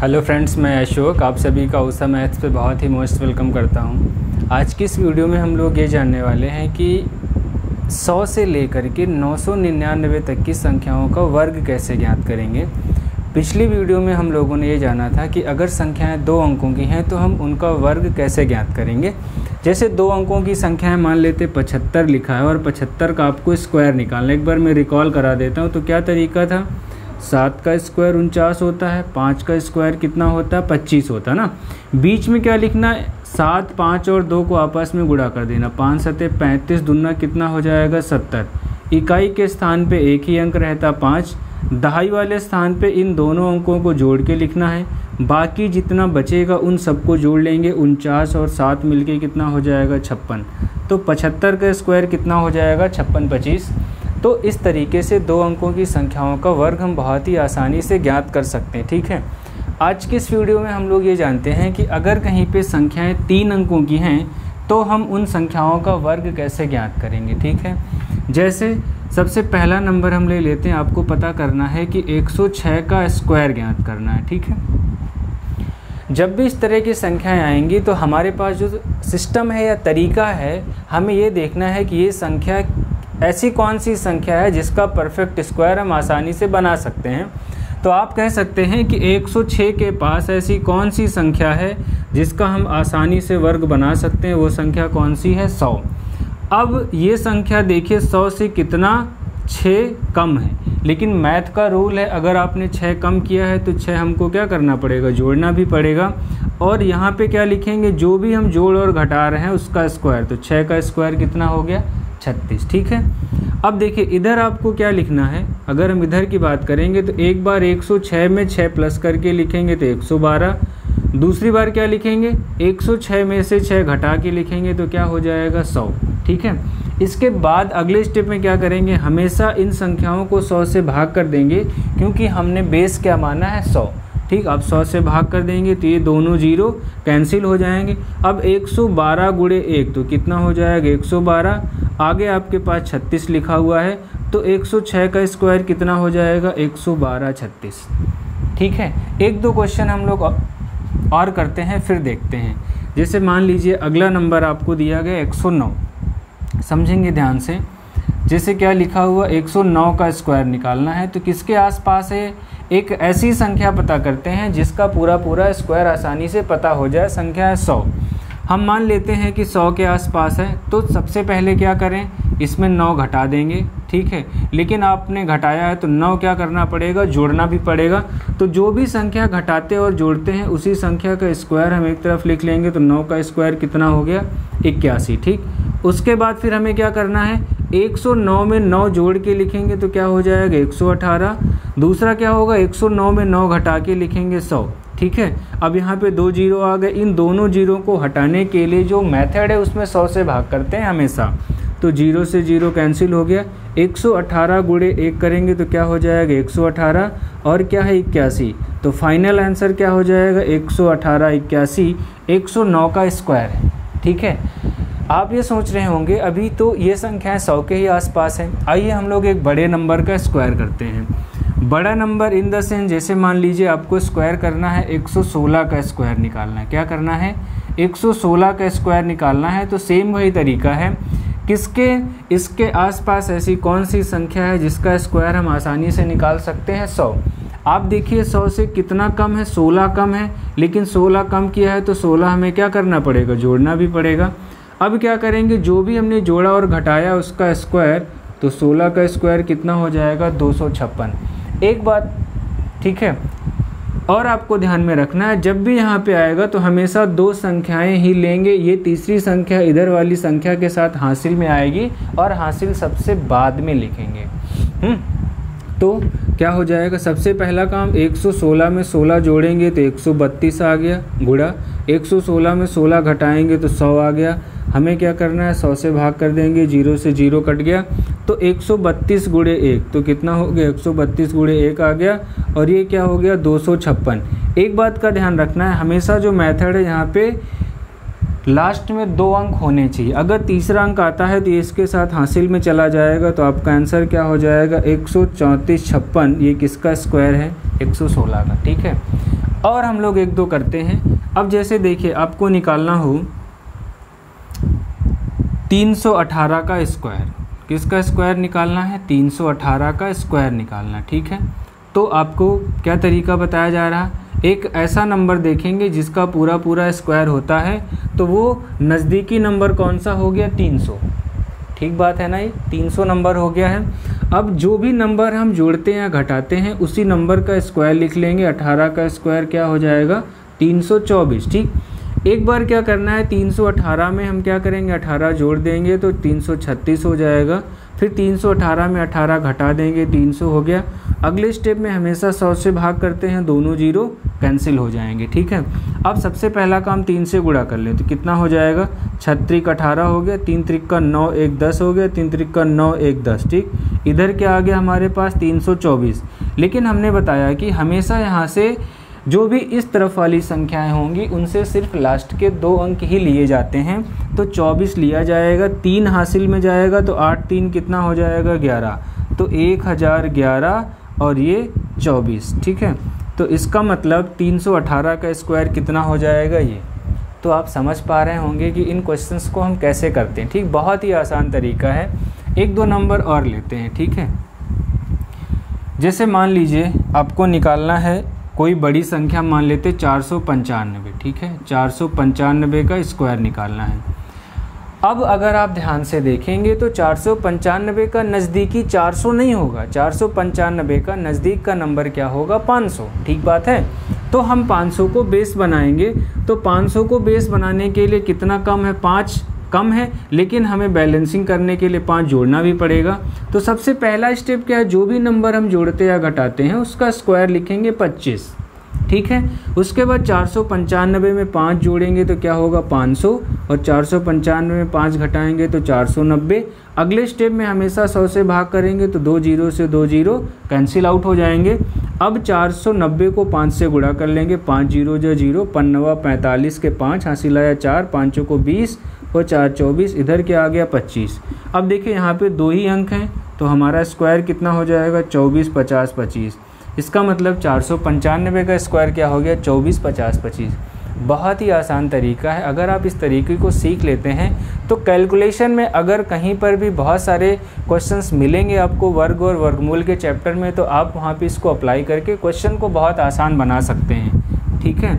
Hello friends मैं अशोक। आप सभी का उषा मैथ्स पे बहुत ही मोस्ट वेलकम करता हूँ। आज की इस वीडियो में हम लोग ये जानने वाले हैं कि 100 से लेकर के 999 तक की संख्याओं का वर्ग कैसे ज्ञात करेंगे। पिछली वीडियो में हम लोगों ने ये जाना था कि अगर संख्याएँ दो अंकों की हैं तो हम उनका वर्ग कैसे ज्ञात करेंगे। जैसे दो अंकों की संख्याएँ मान लेते पचहत्तर लिखा है और पचहत्तर का आपको स्क्वायर निकालना एक बार मैं रिकॉल करा देता हूँ तो क्या तरीका था? सात का स्क्वायर उनचास होता है, पाँच का स्क्वायर कितना होता है, पच्चीस होता है ना? बीच में क्या लिखना है? सात, पाँच और दो को आपस में गुड़ा कर देना। पाँच सतह पैंतीस दुना कितना हो जाएगा? सत्तर। इकाई के स्थान पे एक ही अंक रहता पाँच। दहाई वाले स्थान पे इन दोनों अंकों को जोड़ के लिखना है। बाकी जितना बचेगा उन सबको जोड़ लेंगे। उनचास और सात मिलके कितना हो जाएगा? छप्पन। तो पचहत्तर का स्क्वायर कितना हो जाएगा? छप्पन, पच्चीस। तो इस तरीके से दो अंकों की संख्याओं का वर्ग हम बहुत ही आसानी से ज्ञात कर सकते हैं, ठीक है? आज के इस वीडियो में हम लोग ये जानते हैं कि अगर कहीं पे संख्याएँ तीन अंकों की हैं तो हम उन संख्याओं का वर्ग कैसे ज्ञात करेंगे, ठीक है? जैसे सबसे पहला नंबर हम ले लेते हैं, आपको पता करना है कि 106 का स्क्वायर ज्ञात करना है, ठीक है? जब भी इस तरह की संख्याएँ आएँगी तो हमारे पास जो सिस्टम है या तरीका है, हमें ये देखना है कि ये संख्या ऐसी कौन सी संख्या है जिसका परफेक्ट स्क्वायर हम आसानी से बना सकते हैं? तो आप कह सकते हैं कि 106 के पास ऐसी कौन सी संख्या है जिसका हम आसानी से वर्ग बना सकते हैं? वो संख्या कौन सी है? 100 अब ये संख्या देखिए 100 से कितना? 6 कम है। लेकिन मैथ का रूल है, अगर आपने 6 कम किया है तो 6 हमको क्या करना पड़ेगा? जोड़ना भी पड़ेगा। और यहाँ पे क्या लिखेंगे? जो भी हम जोड़ और घटा रहे हैं, उसका स्क्वायर तो 6 का स्क्वायर कितना हो गया? छत्तीस, ठीक है? अब देखिए, इधर आपको क्या लिखना है? अगर हम इधर की बात करेंगे तो एक बार 106 में 6 प्लस करके लिखेंगे तो 112 दूसरी बार क्या लिखेंगे? 106 में से 6 घटा के लिखेंगे तो क्या हो जाएगा? 100 ठीक है? इसके बाद अगले स्टेप में क्या करेंगे? हमेशा इन संख्याओं को 100 से भाग कर देंगे, क्योंकि हमने बेस क्या माना है? 100 ठीक, अब 100 से भाग कर देंगे तो ये दोनों ज़ीरो कैंसिल हो जाएँगे। अब 112 गुड़े एक तो कितना हो जाएगा? 112 आगे आपके पास 36 लिखा हुआ है तो 106 का स्क्वायर कितना हो जाएगा? 112 36 ठीक है? एक दो क्वेश्चन हम लोग और करते हैं, फिर देखते हैं। जैसे मान लीजिए, अगला नंबर आपको दिया गया 109 समझेंगे ध्यान से? जैसे क्या लिखा हुआ? 109 का स्क्वायर निकालना है तो किसके आसपास है? एक ऐसी संख्या पता करते हैं जिसका पूरा पूरा स्क्वायर आसानी से पता हो जाए, संख्या है सौ। हम मान लेते हैं कि सौ के आसपास है तो सबसे पहले क्या करें? इसमें नौ घटा देंगे, ठीक है? लेकिन आपने घटाया है तो नौ क्या करना पड़ेगा? जोड़ना भी पड़ेगा। तो जो भी संख्या घटाते और जोड़ते हैं, उसी संख्या का स्क्वायर हम एक तरफ़ लिख लेंगे तो नौ का स्क्वायर कितना हो गया? इक्यासी, ठीक? उसके बाद फिर हमें क्या करना है? 109 में 9 जोड़ के लिखेंगे तो क्या हो जाएगा? 118 दूसरा क्या होगा? 109 में 9 घटा के लिखेंगे 100 ठीक है? अब यहाँ पे दो ज़ीरो आ गए। इन दोनों ज़ीरो को हटाने के लिए जो मेथड है, उसमें 100 से भाग करते हैं हमेशा। तो ज़ीरो से ज़ीरो कैंसिल हो गया। 118 गुड़े एक करेंगे तो क्या हो जाएगा? 118 और क्या है? इक्यासी। तो फाइनल आंसर क्या हो जाएगा? 118 इक्यासी। 109 का स्क्वायर। है ठीक है? आप ये सोच रहे होंगे, अभी तो ये संख्याएँ सौ के ही आसपास हैं। आइए हम लोग एक बड़े नंबर का स्क्वायर करते हैं। बड़ा नंबर इन द सेंस, जैसे मान लीजिए आपको स्क्वायर करना है 116 का स्क्वायर निकालना है। क्या करना है? 116 का स्क्वायर निकालना है तो सेम वही तरीका है। किसके? इसके आसपास ऐसी कौन सी संख्या है जिसका स्क्वायर हम आसानी से निकाल सकते हैं? 100 आप देखिए 100 से कितना कम है? 16 कम है। लेकिन 16 कम किया है तो 16 हमें क्या करना पड़ेगा? जोड़ना भी पड़ेगा। अब क्या करेंगे? जो भी हमने जोड़ा और घटाया उसका स्क्वायर तो 16 का स्क्वायर कितना हो जाएगा? दो सौ छप्पन। एक बात, ठीक है? और आपको ध्यान में रखना है, जब भी यहाँ पे आएगा तो हमेशा दो संख्याएँ ही लेंगे। ये तीसरी संख्या इधर वाली संख्या के साथ हासिल में आएगी और हासिल सबसे बाद में लिखेंगे। हम्म? तो क्या हो जाएगा? सबसे पहला काम 116 में 16 जोड़ेंगे तो 132 आ गया गुड़ा 116 में 16 घटाएँगे तो 100 आ गया। हमें क्या करना है? सौ से भाग कर देंगे, ज़ीरो से ज़ीरो कट गया। तो 132 गुड़े एक। तो कितना हो गया? 132 गुड़े एक आ गया और ये क्या हो गया? दो एक बात का ध्यान रखना है, हमेशा जो मेथड है यहाँ पे लास्ट में दो अंक होने चाहिए। अगर तीसरा अंक आता है तो इसके साथ हासिल में चला जाएगा तो आपका आंसर क्या हो जाएगा? एक सौ छप्पन। ये किसका स्क्वायर है? 116 का, ठीक है? और हम लोग एक दो करते हैं। अब जैसे देखिए, आपको निकालना हो 318 का स्क्वायर। किसका स्क्वायर निकालना है? 318 का स्क्वायर निकालना, ठीक है? तो आपको क्या तरीका बताया जा रहा? एक ऐसा नंबर देखेंगे जिसका पूरा पूरा स्क्वायर होता है तो वो नज़दीकी नंबर कौन सा हो गया? 300 ठीक बात है ना ये? 300 नंबर हो गया है। अब जो भी नंबर हम जोड़ते हैं या घटाते हैं, उसी नंबर का स्क्वायर लिख लेंगे। 18 का स्क्वायर क्या हो जाएगा? 324 ठीक? एक बार क्या करना है 318 में हम क्या करेंगे 18 जोड़ देंगे तो 336 हो जाएगा। फिर 318 में 18 घटा देंगे 300 हो गया। अगले स्टेप में हमेशा सौ से भाग करते हैं, दोनों ज़ीरो कैंसिल हो जाएँगे, ठीक है? अब सबसे पहला काम तीन से गुड़ा कर लें तो कितना हो जाएगा? छत्रिक अठारह हो गया, तीन त्रिक का नौ एक दस हो गया, तीन त्रिक का नौ एक दस, ठीक? इधर क्या आ गया हमारे पास? तीन सौ चौबीस। लेकिन हमने बताया कि हमेशा यहाँ से जो भी इस तरफ़ वाली संख्याएँ होंगी, उनसे सिर्फ़ लास्ट के दो अंक ही लिए जाते हैं। तो 24 लिया जाएगा, तीन हासिल में जाएगा तो आठ तीन कितना हो जाएगा? ग्यारह। तो एक हज़ार ग्यारह और ये चौबीस, ठीक है? तो इसका मतलब 318 का स्क्वायर कितना हो जाएगा ये? तो आप समझ पा रहे होंगे कि इन क्वेश्चंस को हम कैसे करते हैं, ठीक? बहुत ही आसान तरीका है। एक दो नंबर और लेते हैं, ठीक है? जैसे मान लीजिए आपको निकालना है कोई बड़ी संख्या मान लेते चार सौ पंचानबे ठीक है? चार सौ पंचानबे का स्क्वायर निकालना है। अब अगर आप ध्यान से देखेंगे तो चार सौ पंचानबे का नज़दीकी चार सौ नहीं होगा। चार सौ पंचानबे का नज़दीक का नंबर क्या होगा? पाँच सौ, ठीक बात है? तो हम पाँच सौ को बेस बनाएँगे। तो पाँच सौ को बेस बनाने के लिए कितना कम है? पाँच। कम है, लेकिन हमें बैलेंसिंग करने के लिए पाँच जोड़ना भी पड़ेगा। तो सबसे पहला स्टेप क्या है? जो भी नंबर हम जोड़ते या घटाते हैं, उसका स्क्वायर लिखेंगे पच्चीस। ठीक है? उसके बाद चार सौ पंचानबे में पाँच जोड़ेंगे तो क्या होगा? पाँच सौ। और चार सौ पंचानवे में पाँच घटाएँगे तो चार सौ नब्बे। अगले स्टेप में हमेशा सौ से भाग करेंगे तो दो ज़ीरो से दो ज़ीरो। कैंसिल आउट हो जाएँगे। अब चार सौ नब्बे को पाँच से गुड़ा कर लेंगे। पाँच ज़ीरो जो ज़ीरो, पन्नवा पैंतालीस के पाँच, हासिल आया चार, पाँचों को बीस। और चार चौबीस, इधर क्या आ गया पच्चीस। अब देखिए यहाँ पे दो ही अंक हैं तो हमारा स्क्वायर कितना हो जाएगा? चौबीस, पचास, पच्चीस। इसका मतलब चार सौ पंचानवे का स्क्वायर क्या हो गया? चौबीस, पचास, पच्चीस। बहुत ही आसान तरीका है। अगर आप इस तरीके को सीख लेते हैं तो कैलकुलेशन में अगर कहीं पर भी बहुत सारे क्वेश्चंस मिलेंगे आपको वर्ग और वर्गमूल के चैप्टर में तो आप वहाँ पे इसको अप्लाई करके क्वेश्चन को बहुत आसान बना सकते हैं। ठीक है?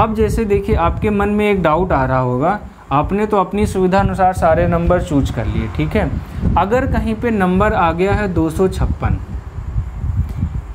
अब जैसे देखिए, आपके मन में एक डाउट आ रहा होगा आपने तो अपनी सुविधा अनुसार सारे नंबर चूज़ कर लिए ठीक है? अगर कहीं पे नंबर आ गया है दो सौ छप्पन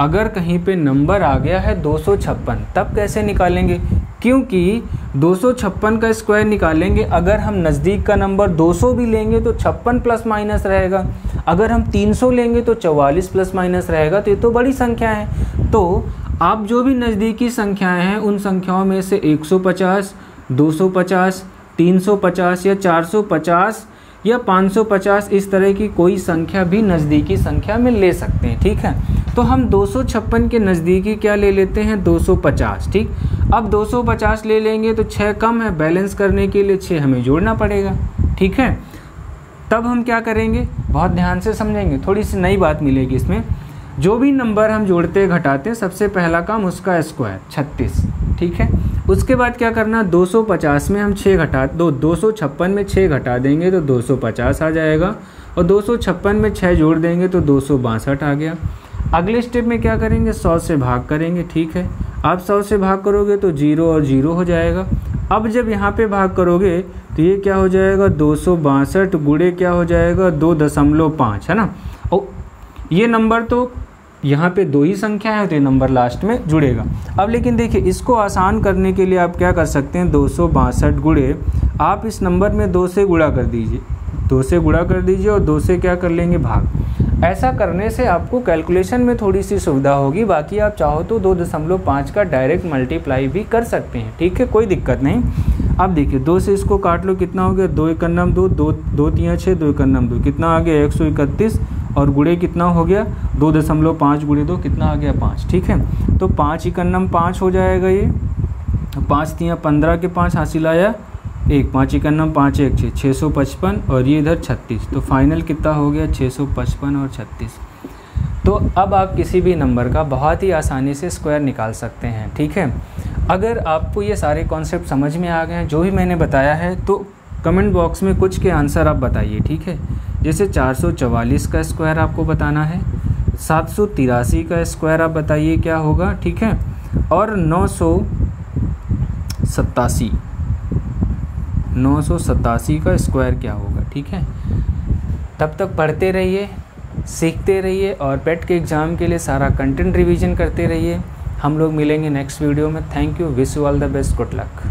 अगर कहीं पे नंबर आ गया है दो सौ छप्पन तब कैसे निकालेंगे? क्योंकि दो सौ छप्पन का स्क्वायर निकालेंगे अगर हम नज़दीक का नंबर 200 भी लेंगे तो छप्पन प्लस माइनस रहेगा अगर हम 300 लेंगे तो 44 प्लस माइनस रहेगा तो ये तो बड़ी संख्या है। तो आप जो भी नज़दीकी संख्याएँ हैं उन संख्याओं में से 150, 250, 350 या 450 या 550 इस तरह की कोई संख्या भी नज़दीकी संख्या में ले सकते हैं, ठीक है? तो हम दो सौ छप्पन के नज़दीकी क्या ले लेते हैं? 250 ठीक? अब 250 ले लेंगे तो छः कम है, बैलेंस करने के लिए छः हमें जोड़ना पड़ेगा, ठीक है? तब हम क्या करेंगे? बहुत ध्यान से समझेंगे, थोड़ी सी नई बात मिलेगी इसमें। जो भी नंबर हम जोड़ते, घटाते, सबसे पहला काम उसका स्क्वायर छत्तीस, ठीक है? उसके बाद क्या करना 250 में हम छः घटा, दो दो में छः घटा देंगे तो 250 आ जाएगा और दो सौ छप्पन में छः जोड़ देंगे तो दो सौ बासठ आ गया। अगले स्टेप में क्या करेंगे, सौ से भाग करेंगे, ठीक है? आप सौ से भाग करोगे तो ज़ीरो और ज़ीरो हो जाएगा। अब जब यहाँ पे भाग करोगे तो ये क्या हो जाएगा, दो सौ बासठ गुड़े क्या हो जाएगा, दो दशमलव पाँच, है ना? और ये नंबर तो यहाँ पे दो ही संख्या है तो ये नंबर लास्ट में जुड़ेगा। अब लेकिन देखिए, इसको आसान करने के लिए आप क्या कर सकते हैं, दो सौ बासठ गुड़े, आप इस नंबर में दो से गुड़ा कर दीजिए। दो से गुड़ा कर दीजिए और दो से क्या कर लेंगे, भाग। ऐसा करने से आपको कैलकुलेशन में थोड़ी सी सुविधा होगी, बाकी आप चाहो तो दो दशमलव पाँच का डायरेक्ट मल्टीप्लाई भी कर सकते हैं, ठीक है? कोई दिक्कत नहीं। अब देखिए, दो से इसको काट लो, कितना हो गया? दो इकन्नम दो दो दो तिया छः दो इकन्नम दो, कितना आ गया? एक सौ इकतीस। और गुड़े कितना हो गया? दो दशमलव पाँच गुड़े दो, कितना आ गया? पाँच, ठीक है? तो पाँच इकन्नम पाँच हो जाएगा ये। पाँच तिया पंद्रह के पाँच हासिल आया, एक। पाँच इक्यानवे पाँच एक, छः। छः सौ पचपन और ये इधर छत्तीस। तो फाइनल कितना हो गया? छः सौ पचपन और छत्तीस। तो अब आप किसी भी नंबर का बहुत ही आसानी से स्क्वायर निकाल सकते हैं, ठीक है? अगर आपको ये सारे कॉन्सेप्ट समझ में आ गए हैं, जो भी मैंने बताया है तो कमेंट बॉक्स में कुछ के आंसर आप बताइए, ठीक है? जैसे 444 का स्क्वायर आपको बताना है। सात सौ तिरासी का स्क्वायर आप बताइए क्या होगा, ठीक है? और नौ सत्तासी, नौ सौ सत्तासी का स्क्वायर क्या होगा, ठीक है? तब तक पढ़ते रहिए, सीखते रहिए और पेट के एग्ज़ाम के लिए सारा कंटेंट रिवीजन करते रहिए। हम लोग मिलेंगे नेक्स्ट वीडियो में। Thank you, wish you all the best. Good luck.